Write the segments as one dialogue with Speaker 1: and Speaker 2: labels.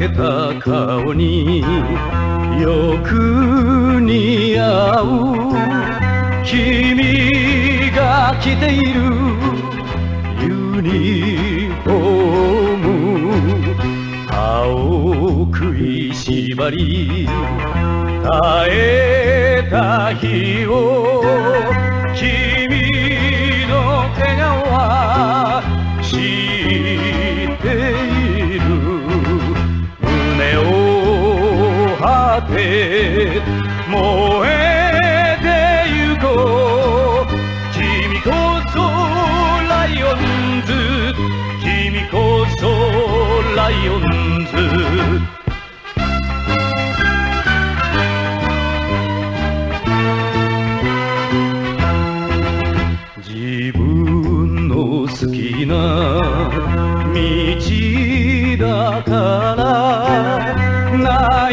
Speaker 1: けた顔によく似合う君が着ているユニフォーム青く縛り耐えた日を自分の好きな道だから泣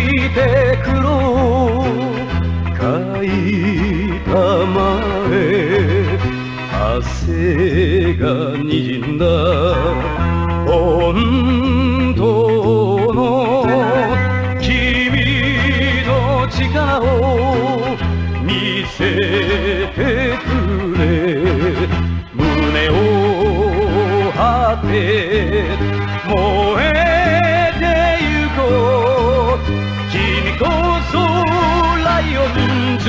Speaker 1: いてくろう書いた前汗がにじんだ。の力を見せてくれ胸を張って燃えてゆこう君こそライオンズ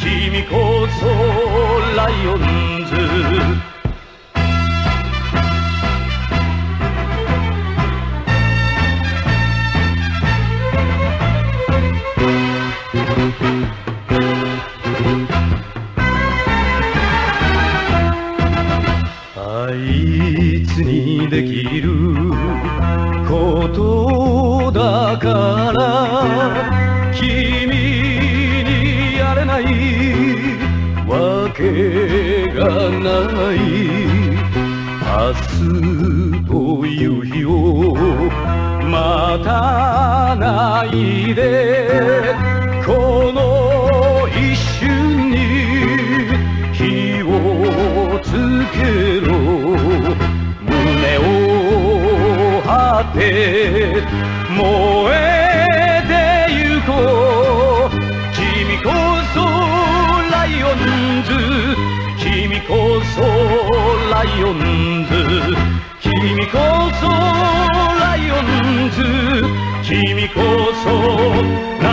Speaker 1: 君こそライオンズにできることだから君にやれないわけがない。明日という日を待たないで。ズ君こそライオンズ。君こそライオンズ。君こそ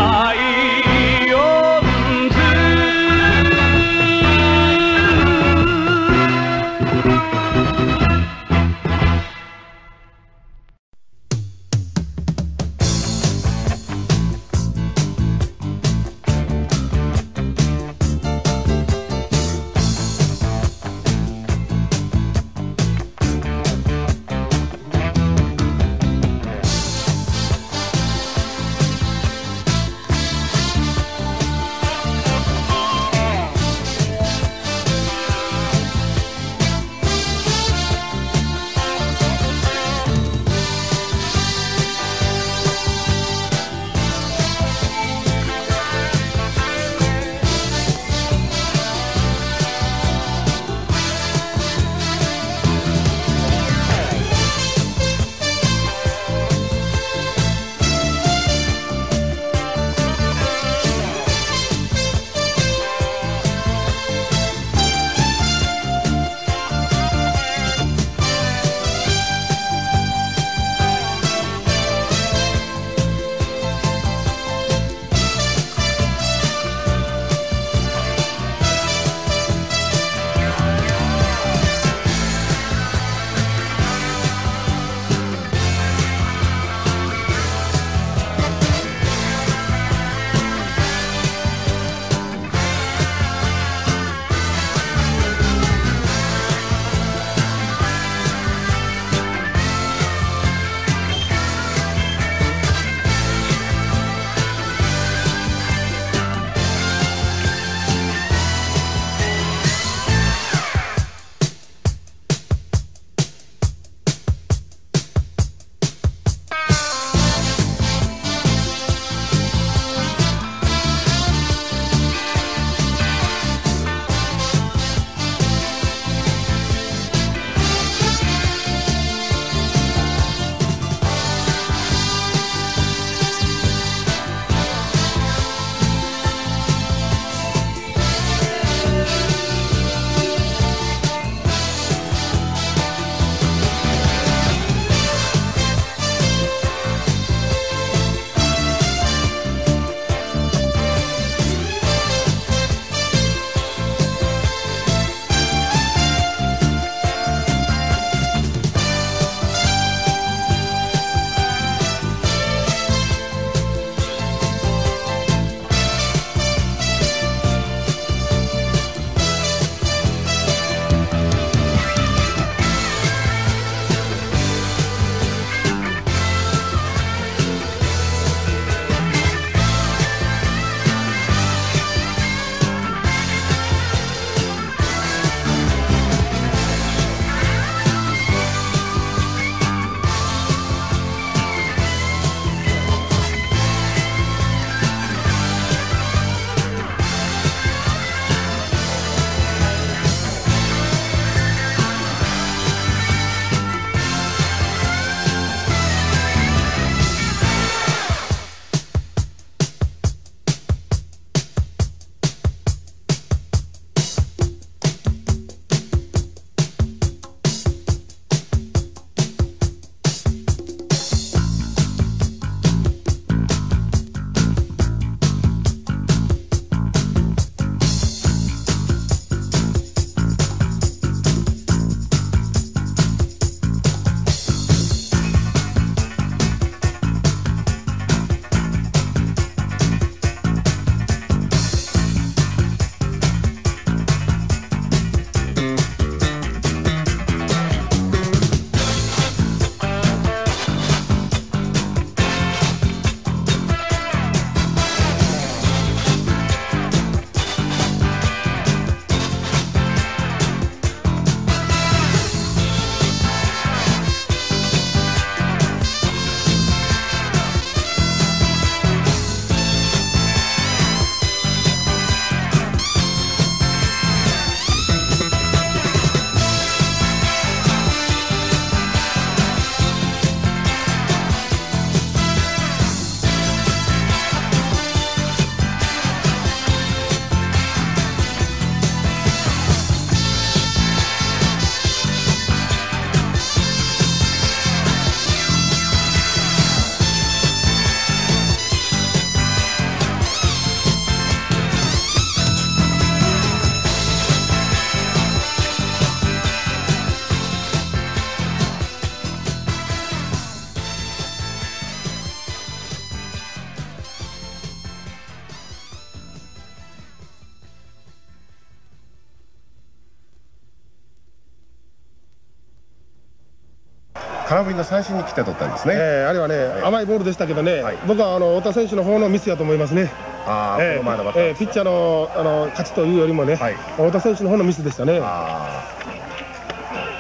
Speaker 2: 空振りの三振に来て取ったんですね、
Speaker 3: えーあれはね、
Speaker 2: い。
Speaker 3: 甘いボールでしたけどね、
Speaker 2: はい。
Speaker 3: 僕はあの太田選手の方のミスやと思いますね。
Speaker 2: ああ、
Speaker 3: えー
Speaker 2: この前のバッター
Speaker 3: えーピッチャーのあの勝ちというよりもね、
Speaker 2: はい。
Speaker 3: 太田選手の方のミスでしたね。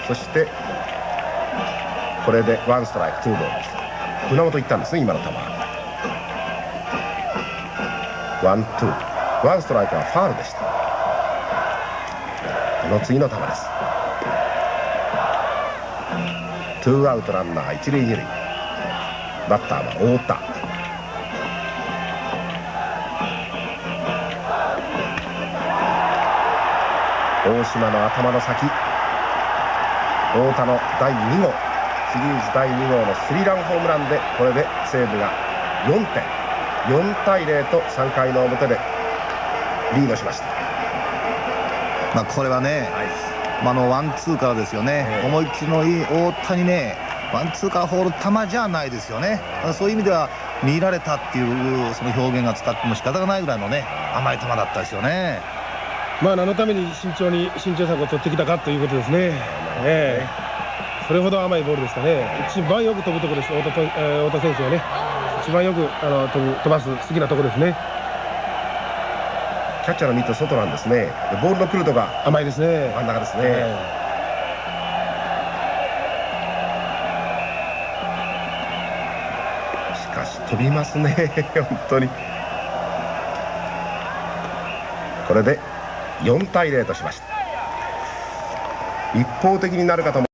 Speaker 2: そしてこれでワンストライクツーボール。です船本いったんですね今の球。ワンツー。ワンストライクはファールでした。この次の球ですツーアウトランナー一塁二塁。バッターは太田。大島の頭の先。太田の第2号。シリーズ第2号のスリーランホームランでこれで西武が4点。4対0と3回の表でリードしました。
Speaker 4: まあ、これはね、
Speaker 2: はい
Speaker 4: まあ、あのワンツーからですよね、
Speaker 2: ええ
Speaker 4: 思い切りのいい大谷ね、ワンツーから放る球じゃないですよね、そういう意味では、見られたっていうその表現が使っても仕方がないぐらいのね、甘い球だったですよね。
Speaker 3: まあ何のために慎重に慎重策を取ってきたかということですね。ええそれほど甘いボールでしたね。一番よく飛ぶところです。太田と、えー太田選手はね、一番よくあの飛ぶ飛ばす好きなところですね。
Speaker 2: キャッチャーのミット外なんですね。でボールの来るとが
Speaker 3: 甘いですね。
Speaker 2: 真ん中ですね、
Speaker 3: え
Speaker 2: しかし飛びますね。本当に。これで4対0としました。一方的になるかと思